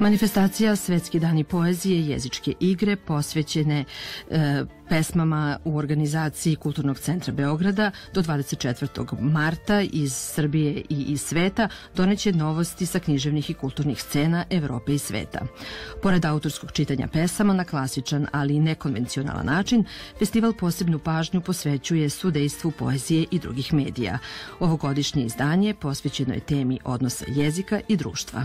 Manifestacija Svetski dani poezije jezičke igre posvećene e, pesmama u organizaciji Kulturnog centra Beograda do 24. marta iz Srbije i iz sveta doneće novosti sa književnih i kulturnih scena Evrope i sveta. Pored autorskog čitanja pesama na klasičan, ali i nekonvencionalan način, festival posebnu pažnju posvećuje sudejstvu poezije i drugih medija. Ovogodišnje izdanje posvećeno je temi odnosa jezika i društva.